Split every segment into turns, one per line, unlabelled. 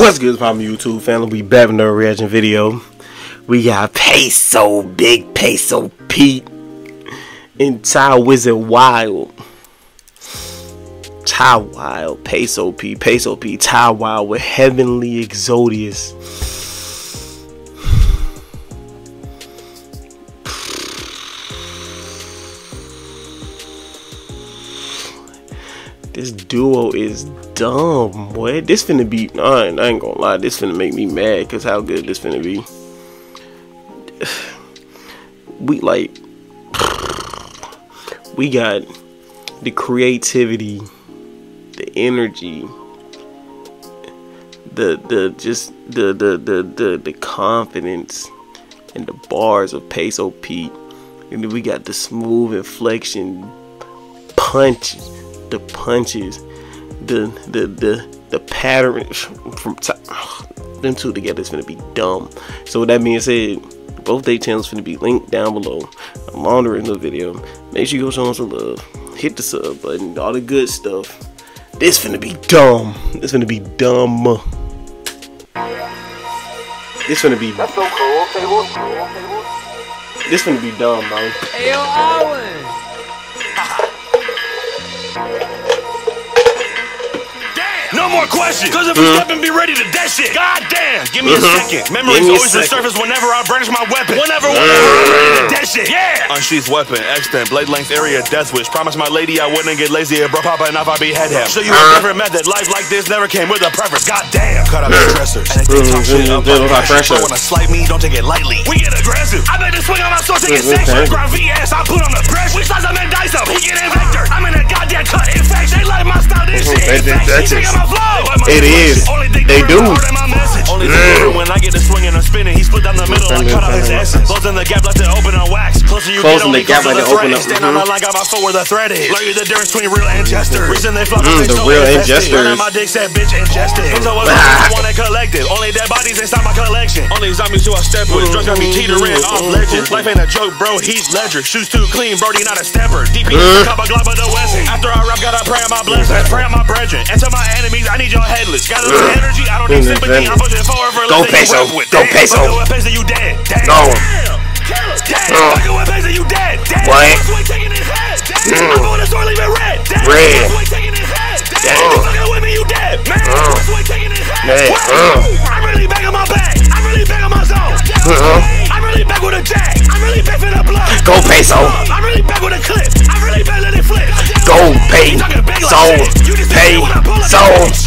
What's good, Papa YouTube family? We back with another reaction video. We got Peso, Big Peso Pete, and Ty Wizard Wild. Ty Wild, Peso Pete, Peso Pete, Ty Wild with Heavenly Exodus. This duo is dumb, boy. This finna be. I ain't, I ain't gonna lie. This finna make me mad because how good this finna be. We like. We got the creativity, the energy, the the just the the the the, the confidence, and the bars of Peso Pete, and then we got the smooth inflection punches the punches, the the the the pattern from top, them two together is gonna be dumb. So with that being said, both their channels gonna be linked down below. I'm laundering the video. Make sure you go show them some love. Hit the sub button, all the good stuff. This gonna be dumb. This gonna be dumb. This finna be. That's so cool. This finna be dumb, bro.
Hey, yo, Owen.
No more questions. Cause if you mm-hmm. step and be ready to that shit, god damn. Give me a mm-hmm. second. Memories
Give me a
always
second.
resurface whenever I brandish my weapon. Whenever, mm-hmm. whenever I'm ready to that shit. Yeah.
Unsheath weapon, extent, blade length area, death wish. Promise my lady I wouldn't get lazy if bro papa enough I behead him.
Show you a different method. Life like this never came with a preference. God damn.
Cut out the stressors. And if they talk shit up
Little
on
high pressure.
Wanna slight me, don't take it lightly.
We get aggressive. I made the swing on my sword, taking
Mhm,
section.
okay.
Grind VS, I style. This shit.
They-
In
they-
fact,
that's
she
it.
taking my flow.
It is. They do.
My heart and my message.
Only thing different when I get the swing and I'm spinning, he split down the middle, I cut out his essence.
Closing the gap, let it open and wax. Closer you
Closing
get,
the gap,
closer
let it open
threat.
up.
Stand on the line, got my foot where the thread is. Learn you the difference between real and jester. Reason they flop,
Mm,
they
the real and jesters.
Learning my dick said, bitch, ingested. So was
Ah.
the one that collected. Only dead bodies inside my collection.
Only zombies who I step with, drugs got me teetering off legends.
Life ain't a joke, bro. He's ledger. Shoes too clean, Brody, not a stepper. DP,
Uh.
cup of Glock, but the Wesson. After I rap, gotta pray on my blessings. Pray on my brethren. And to my enemies, I need your headless. Got a little Energy, I don't need
Mm,
sympathy. I'm pushing forward for
Go
less than you
Peso. Go Peso.
fucking you dead. Damn.
Uh.
fucking with Peso, you dead. Damn.
What?
That's why taking his head. Damn. I'm going to sword, leave it red.
Red.
That's why taking his head. Damn.
Uh.
You fucking with me, you dead. Man, that's why taking his head.
Man,
What?
uh.
I'm really back on my back. I'm really back on my zone.
Uh-huh.
I'm really back with a jack. I'm really back for the blood.
Go Peso.
I'm really back with a clip. I'm really
Go
You talking big like
Peso.
shit. You just
Pay
when I pull up
so.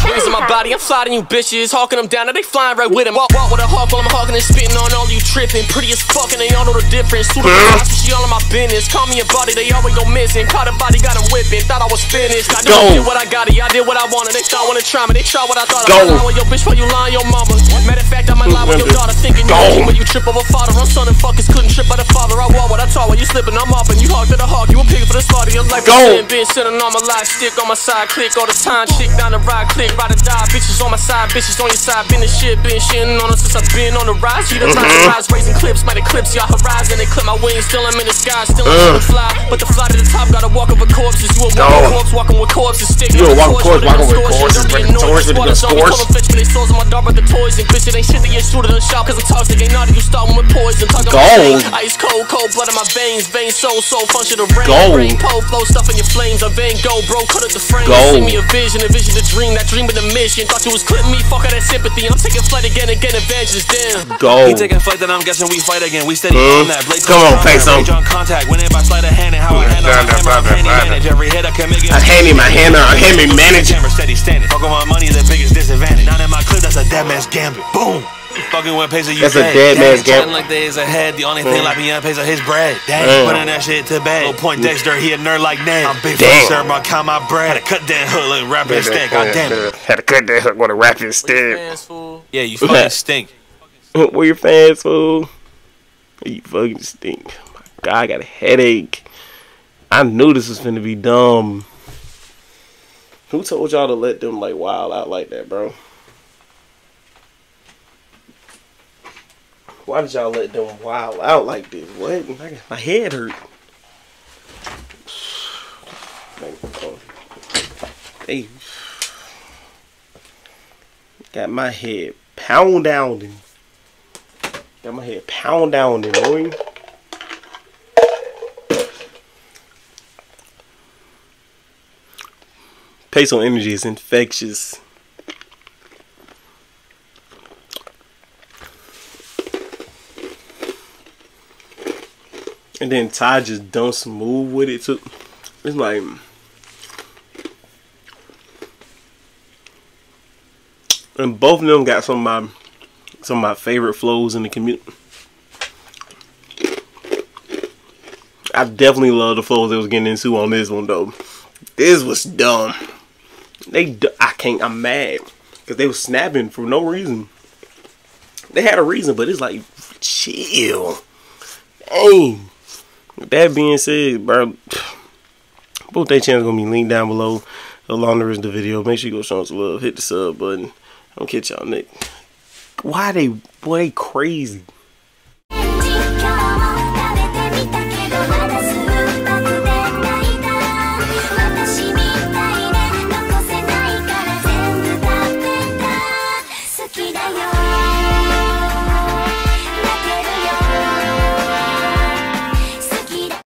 Hands in my body, I'm sliding you bitches, hawking them down, and they flying right with him. Walk, walk with a hawk while I'm hawking and spitting on all you tripping. Pretty as fuck, and they all know the difference. Suit up, she all in my business. Call me a body, they always go missing. Caught a body, got him whipping. Thought I was finished. I did what I got, I did what I wanted. They thought wanna try me, they tried what I thought.
Go.
I was lying with your bitch while you lying your mama. Matter of fact, I might lie with your daughter, thinking you a king, you trip over father. I'm son and fuckers couldn't trip by the father. I walk what I taught when you slipping. I'm up and you hawk to the hawk. You a pig for the slaughter. Your life
Go.
been sitting on my life stick on my side, click all the time, chick down the ride, click, ride or die, bitches on my side, bitches on your side, been the shit, been shitting on us since I've been on the rise, see the the rise, raising clips, might eclipse your horizon, they clip my wings, still I'm in the sky, still I'm
Uh.
fly, but the fly to the top, gotta walk over corpses, you a walking
Go.
corpse, walking with corpses, sticking
You a walking corpse, walking with corpses,
don't
with
get
the
annoyed,
torch,
just
with the
wanna zombie,
distortion.
pull 'em fetch, but they souls in my dark, but the toys and bitch, it ain't shit that get shooter than shot, cause I'm toxic, ain't naughty, you starting with poison, talking
Gold.
ice cold, cold blood in my veins, veins so, so function of rain,
Gold.
brain, pole flow, stuff in your flames, a vein go, bro, cut up the frame,
Gold.
see me a vision, a vision, a dream, that dream of the mission, thought you was clipping me, fuck all that sympathy, I'm taking flight again, again, advantages, damn.
Go.
He taking flight, then I'm guessing we fight again. We steady
Mhm.
on that. Blade
Come on,
touch, on contact. Winning by sleight of hand and how I handle my
Brother.
I'm
brother,
handy
brother.
manage. Every hit I can make it.
I hand him my hand, I hand me manage.
Camera steady standing. Fucking my money, the biggest disadvantage. Not in my clip, that's a dead man's gambit. Boom. Fucking with Peso, you
That's a
dead.
dead man's
Damn,
gambit.
chatting like days ahead. The only thing
Mm.
like me on Peso, his bread. Damn,
Mm.
putting that shit to bed. Low point Dexter, he a nerd like Ned. I'm big
Damn.
fuck, sir, but count my bread. Had to cut that hook, look, rap and stack. God damn it.
Had to cut that hook with a rap instead.
Fans, fool.
Yeah, you fucking stink.
Where your fans, fool? You fucking stink. My God, I got a headache. I knew this was finna be dumb. Who told y'all to let them like wild out like that, bro? Why did y'all let them wild out like this? What? My- head hurt. They Got my head pound down. Got my head pound down, boy. Peso energy is infectious. And then Ty just done move with it too. It's like mm. and both of them got some of my some of my favorite flows in the community. I definitely love the flows they was getting into on this one though. This was dumb. They I can't I'm mad because they were snapping for no reason. They had a reason, but it's like chill. With that being said, bro, both their channels gonna be linked down below along the rest of the video. Make sure you go show us love. Hit the sub button. I'll catch y'all next. Why they boy they crazy.